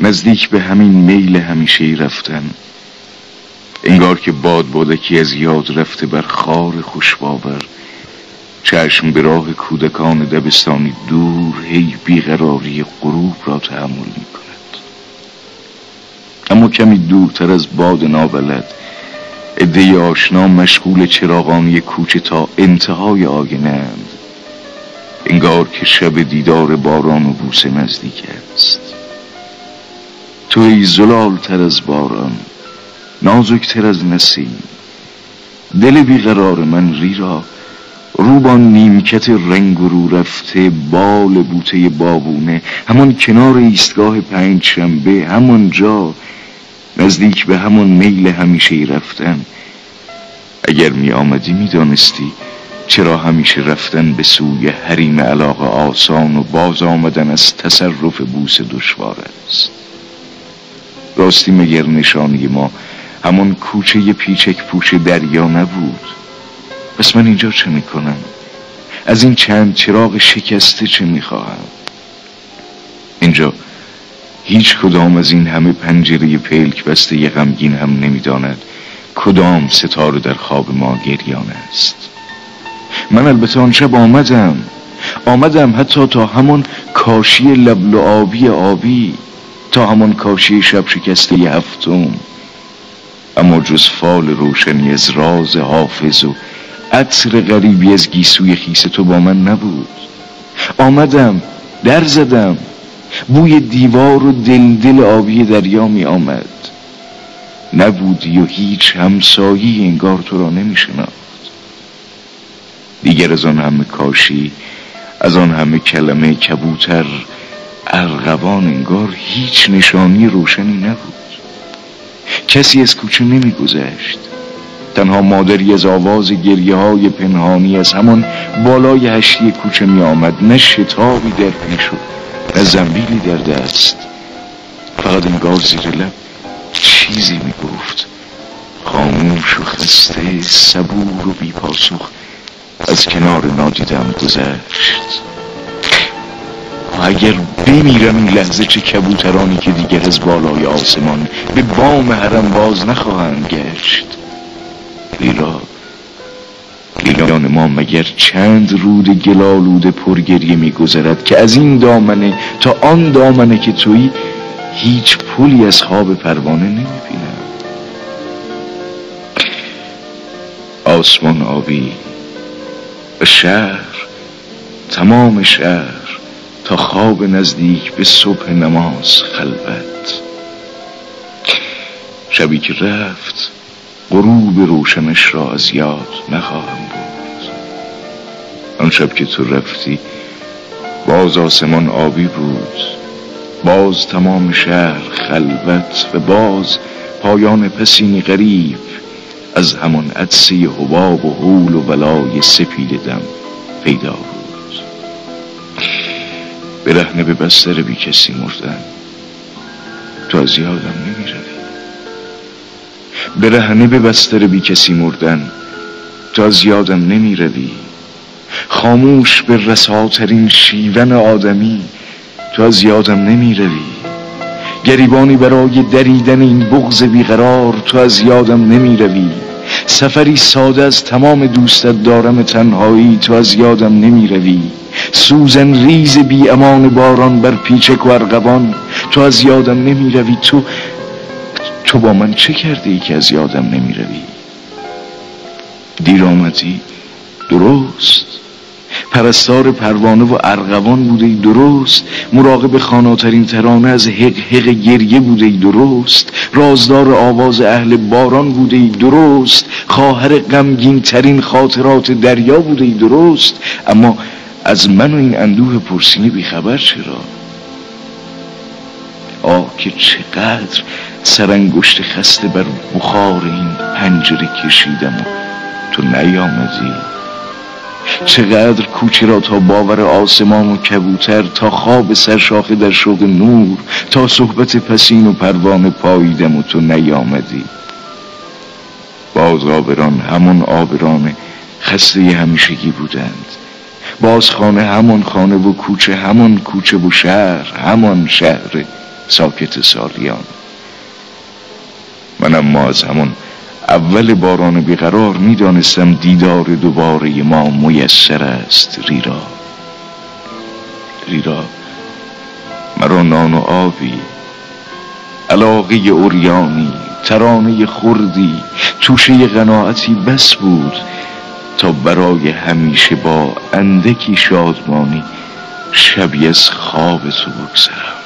نزدیک به همین میل همیشه رفتن. انگار که باد بادکی از یاد رفته بر خار خوشباور. چشم به راه کودکان دبستانی دور هی بیقراری غروب را تحمل می کند اما کمی دورتر از باد نابلد عده آشنا مشغول چراغانی کوچه تا انتهای آینند انگار که شب دیدار باران و بوسه نزدیک است. تو ای زلال تر از باران نازکتر از نسیم. دل بیقرار من ری را روبان نیمکت رنگ رو رفته بال بوته بابونه. همان کنار ایستگاه پنج شنبه همان جا نزدیک به همون میل همیشه رفتن. اگر می آمدی می دانستی چرا همیشه رفتن به سوی حریم علاقه آسان و باز آمدن از تصرف بوس دشوار است. راستی مگر نشانی ما. همون کوچه پیچک پوش دریا نبود. پس من اینجا چه می‌کنم؟ از این چند چراغ شکسته چه می‌خواهم؟ اینجا هیچ کدام از این همه پنجره پلک بسته یه غمگین هم نمی‌داند کدام ستاره در خواب ما گریان است. من البته آن شب آمدم. آمدم حتی تا همون کاشی لبل آبی آبی. تا همان کاشی شب شکسته هفتم اما جز فال روشنی از راز حافظ و عطر غریبی از گیسوی خیس تو با من نبود. آمدم در زدم بوی دیوار و دل دل آبی دریا می آمد. نبودی و هیچ همسایی انگار تو را نمی شناخت. دیگر از آن همه کاشی از آن همه کلمه کبوتر ارغوان انگار هیچ نشانی روشنی نبود. کسی از کوچه نمی گذشت تنها مادری از آواز گریه های پنهانی از همان بالای هشتی کوچه می آمد نه شتابی در پیش نه زنبیلی در دست. فقط انگار زیر لب چیزی می گفت خاموش و خسته صبور و بی پاسخ از کنار نادیدم گذشت. اگر بمیرم این لحظه چه کبوترانی که دیگر از بالای آسمان به بام حرم باز نخواهند گشت. لیلا لیلان ما مگر چند رود گلالود پرگریه میگذرد که از این دامنه تا آن دامنه که تویی هیچ پولی از خواب پروانه نمی‌بینم. آسمان آبی و شهر تمام شهر. خواب نزدیک به صبح نماز خلوت. شبی که رفت غروب روشنش را از یاد نخواهم بود آن شب که تو رفتی باز آسمان آبی بود. باز تمام شهر خلوت و باز پایان پسینی غریب. از همان عدسه حباب و حول و ولای سپید دم پیدا بود. برهنه به بستر بی کسی مردن تو از یادم نمی روی. برهنه به بستر بی کسی مردن تو از یادم نمی روی. خاموش به رساترین شیون آدمی تو از یادم نمی روی. گریبانی برای دریدن این بغز بیقرار تو از یادم نمی روی. سفری ساده از تمام دوستت دارم تنهایی تو از یادم نمی روی سوزن ریز بی امان باران بر پیچک و ارغوان تو از یادم نمی روی تو تو با من چه کرده ای که از یادم نمی روی دیر آمدی درست؟ پرستار پروانه و ارغوان بوده ای درست. مراقب خاناترین ترانه از حق حق گریه بوده ای درست. رازدار آواز اهل باران بوده ای درست. خواهر غمگین ترین خاطرات دریا بوده ای درست. اما از من و این اندوه پرسینه بیخبر چرا؟ آه که چقدر سرانگشت خسته بر بخار این پنجره کشیدم و تو نیامدی. چقدر کوچه را تا باور آسمان و کبوتر تا خواب سرشاخه در شوق نور تا صحبت پسین و پروانه پاییدم و تو نیامدی. باز آبران همون آبران خسته همیشگی بودند. باز خانه همان خانه و کوچه همان کوچه و شهر همان شهر ساکت سالیان. من اما از همون اول باران بیقرار می‌دانستم دیدار دوباره ما میسر است ریرا. ریرا مرا نان و آبی علاقه اوریانی ترانه خردی توشه قناعتی بس بود تا برای همیشه با اندکی شادمانی شبی از خواب تو بگذرم.